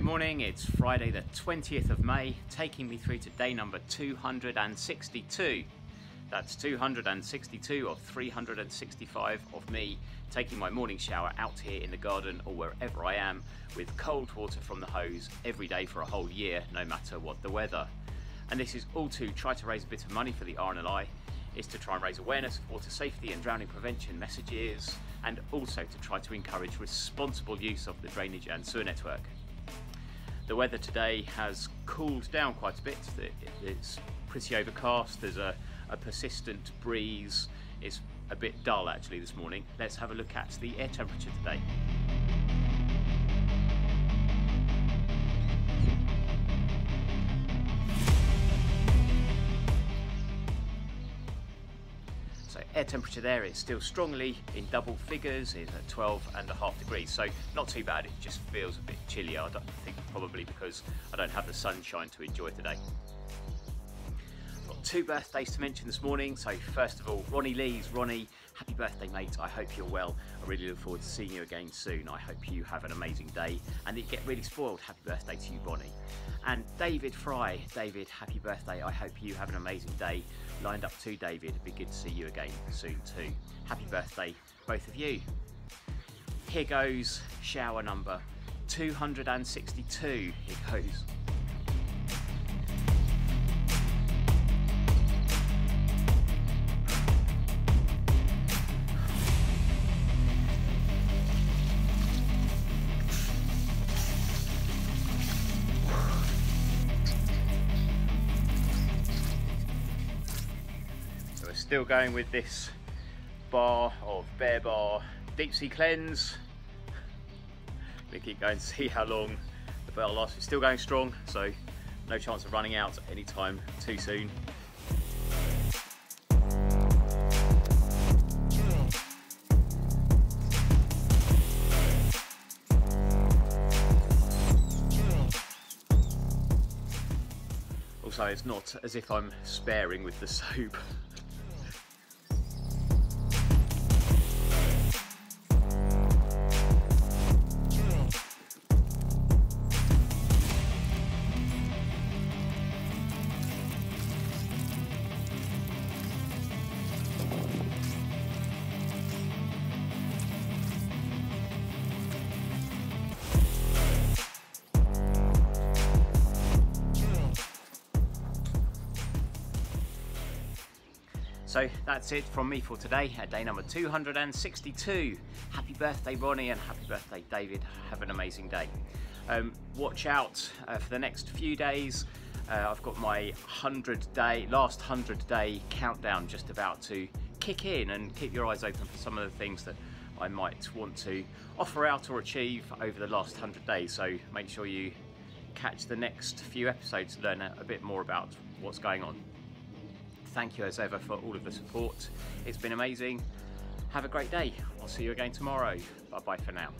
morning, it's Friday the 20th of May, taking me through to day number 262. That's 262 of 365 of me taking my morning shower out here in the garden or wherever I am with cold water from the hose every day for a whole year, no matter what the weather. And this is all to try to raise a bit of money for the RNLI, is to try and raise awareness of water safety and drowning prevention messages, and also to try to encourage responsible use of the drainage and sewer network. The weather today has cooled down quite a bit. It's pretty overcast. There's a, a persistent breeze. It's a bit dull actually this morning. Let's have a look at the air temperature today. Air temperature there is still strongly in double figures, is at 12 and a half degrees. So not too bad, it just feels a bit chillier. I think probably because I don't have the sunshine to enjoy today. Two birthdays to mention this morning. So first of all, Ronnie Lees. Ronnie, happy birthday mate. I hope you're well. I really look forward to seeing you again soon. I hope you have an amazing day and that you get really spoiled. Happy birthday to you, Ronnie. And David Fry. David, happy birthday. I hope you have an amazing day. Lined up to David. It'd be good to see you again soon too. Happy birthday, both of you. Here goes shower number 262. Here goes. Still going with this bar of Bare Bar Deep Sea Cleanse. We keep going to see how long the bar lasts. It's still going strong, so no chance of running out anytime too soon. Also, it's not as if I'm sparing with the soap. So that's it from me for today at day number 262. Happy birthday, Ronnie, and happy birthday, David. Have an amazing day. Um, watch out uh, for the next few days. Uh, I've got my 100 day, last 100 day countdown just about to kick in and keep your eyes open for some of the things that I might want to offer out or achieve over the last 100 days. So make sure you catch the next few episodes to learn a, a bit more about what's going on thank you as ever for all of the support. It's been amazing. Have a great day. I'll see you again tomorrow. Bye bye for now.